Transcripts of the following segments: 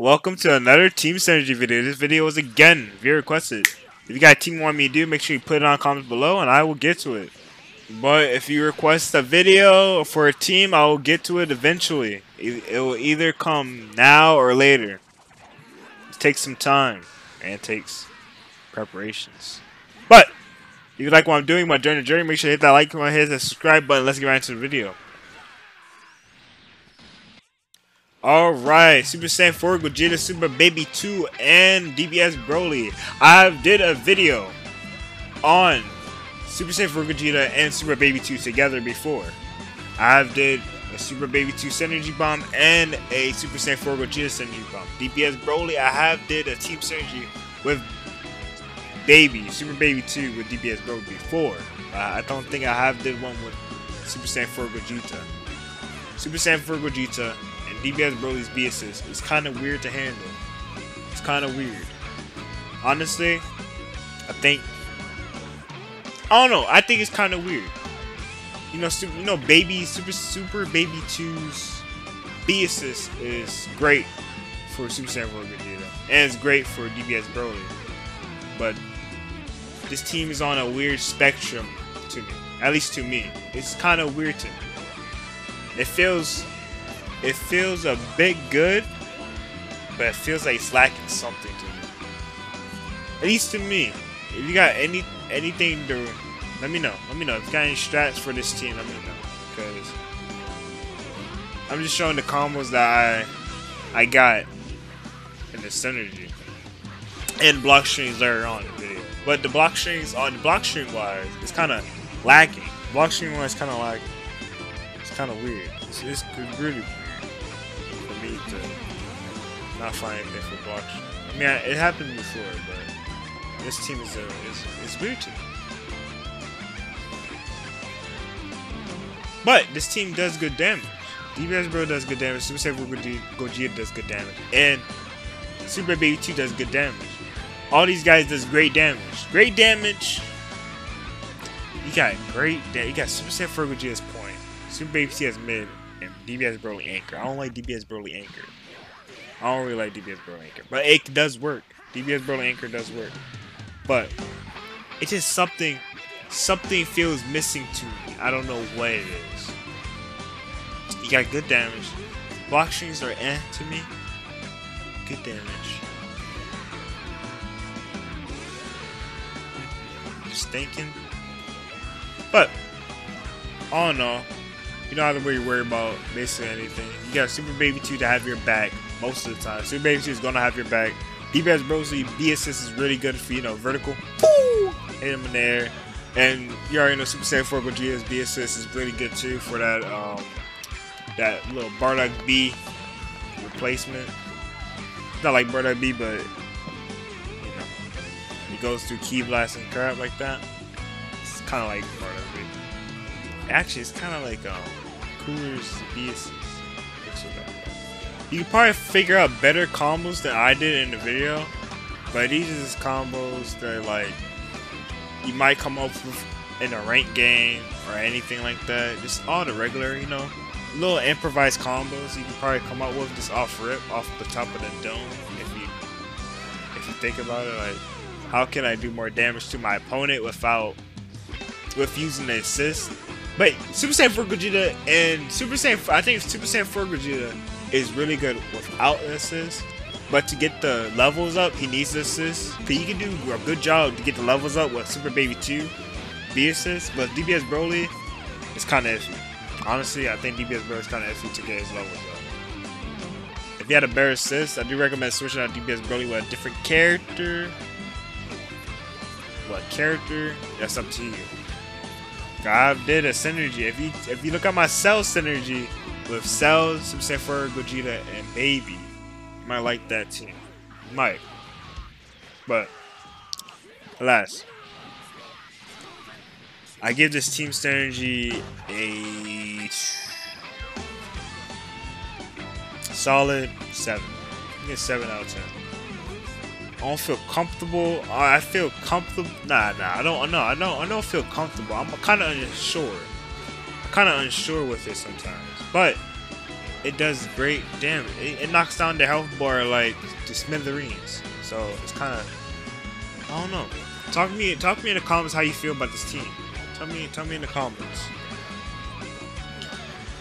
Welcome to another Team Synergy video. This video was again very requested. If you got a team you want me to do, make sure you put it on comments below and I will get to it. But if you request a video for a team, I will get to it eventually. It will either come now or later. It takes some time and it takes preparations. But if you like what I'm doing, my journey journey, make sure to hit that like button, hit that subscribe button. Let's get right into the video. Alright, Super Saiyan 4, Gogeta, Super Baby 2, and DBS Broly. I did a video on Super Saiyan 4 Gogeta and Super Baby 2 together before. I've did a Super Baby 2 Synergy Bomb and a Super Saiyan 4 Gogeta Synergy Bomb. DBS Broly, I have did a Team Synergy with Baby, Super Baby 2 with DBS Broly before. Uh, I don't think I have did one with Super Saiyan 4 Gogeta. Super Saiyan 4 Gogeta DBS Broly's B assist is kind of weird to handle. It's kind of weird. Honestly, I think I don't know. I think it's kind of weird. You know, super, you know, baby super super baby 2's B assist is great for Super Saiyan Vegeta, and it's great for DBS Broly. But this team is on a weird spectrum to me. At least to me, it's kind of weird to me. It feels it feels a bit good, but it feels like it's lacking something to me. At least to me. If you got any anything to let me know. Let me know. If you got any strats for this team, let me know. Because I'm just showing the combos that I I got in the synergy. And block strings later on in the video. But the block strings on the block string wise, is kinda lacking. Block string wise kinda lacking. It's kinda weird. It's, it's really not find anything for blocks. I mean, it happened before, but this team is, a, is, is weird me. But this team does good damage. DBS Bro does good damage. Super Saiyan Gogeta does good damage. And Super Baby 2 does good damage. All these guys does great damage. Great damage. You got great You got Super Saiyan Gogeta's point. Super Baby 2 has mid and DBS Broly Anchor. I don't like DBS Broly Anchor. I don't really like DBS Broly Anchor. But it does work. DBS Broly Anchor does work. But it's just something something feels missing to me. I don't know what it is. You got good damage. Block strings are eh to me. Good damage. Just thinking. But all in all, you don't have to worry about basically anything. You got Super Baby 2 to have your back most of the time. Baby 2 is going to have your back. DBS Broly B assist is really good for, you know, vertical. Woo! Hit him in there. And you already know Super Saiyan 4 Gogeta's B assist is really good too for that um, that little Bardock B replacement. Not like Bardock B, but you know, he goes through Key Blast and crap like that. It's kind of like Bardock B. Actually, it's kind of like um, Cooler's BSs. You can probably figure out better combos than I did in the video, but these are just combos that like you might come up with in a ranked game or anything like that. Just all the regular, you know, little improvised combos you can probably come up with just off rip, off the top of the dome. If you if you think about it, like how can I do more damage to my opponent without with using the assist? But Super Saiyan 4 Gogeta and Super Saiyan, I think it's Super Saiyan 4 Gogeta is really good without an assist. But to get the levels up, he needs the assist. Cause can do a good job to get the levels up with Super Baby 2 B assist. But DBS Broly is kind of iffy. Honestly, I think DBS Broly is kind of iffy to get his levels up. If you had a better assist, I do recommend switching out DBS Broly with a different character. What character? That's up to you. I did a synergy. If you if you look at my Cell synergy with Cell, 4, Gogeta, and Baby, you might like that team. You might. But alas. I give this team synergy a solid 7. I get 7 out of 10. I don't feel comfortable. I feel comfortable. Nah, nah. I don't. No, I don't. I don't feel comfortable. I'm kind of unsure. Kind of unsure with it sometimes. But it does great damage. It, it knocks down the health bar like to smithereens. So it's kind of I don't know. Talk me. Talk me in the comments how you feel about this team. Tell me. Tell me in the comments.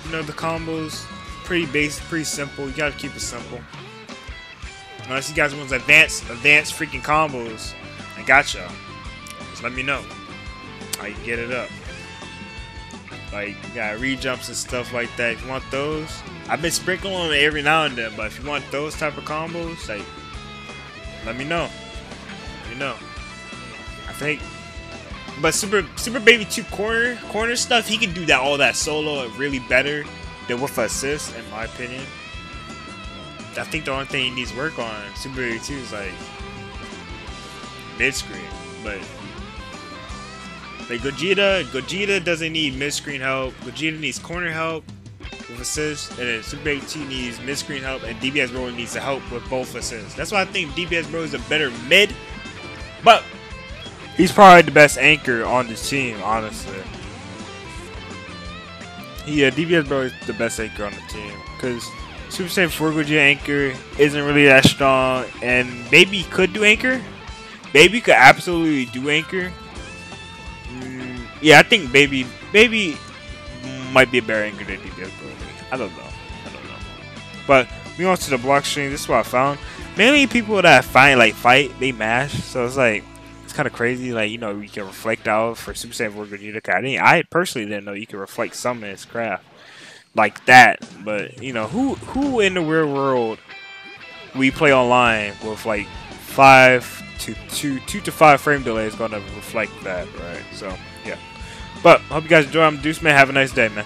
You know the combos pretty basic, pretty simple. You gotta keep it simple. Unless you guys want advanced, advanced freaking combos, I gotcha. Just let me know. I get it up. Like, you got re-jumps and stuff like that. If you want those, I've been sprinkling them every now and then, but if you want those type of combos, like, let me know. Let me know. I think, but Super Super Baby 2 corner corner stuff, he can do that all that solo really better than with assist, in my opinion. I think the only thing he needs work on Super Baby 2 is like mid screen, but like Gogeta, Gogeta doesn't need mid-screen help. Gogeta needs corner help with assists, and then Super Baby 2 needs mid-screen help, and DBS Bro needs to help with both assists. That's why I think DBS Bro is a better mid, but he's probably the best anchor on the team, honestly. Yeah, DBS Bro is the best anchor on the team, because Super Saiyan 4 Gogeta anchor isn't really that strong, and maybe could do anchor. Maybe could absolutely do anchor, yeah, I think Baby Baby might be a better anchor than DBS I don't know. I don't know. But we on to the block string. This is what I found. Mainly people that find like fight, they mash. So it's like it's kind of crazy. Like you know, you can reflect out for Super Saiyan 4 Gogeta. I didn't. I personally didn't know you could reflect some in this craft like that. But you know, who who in the real world we play online with like five to two two to five frame delay is going to reflect that, right? So. But hope you guys enjoy. I'm Deuceland. Have a nice day, man.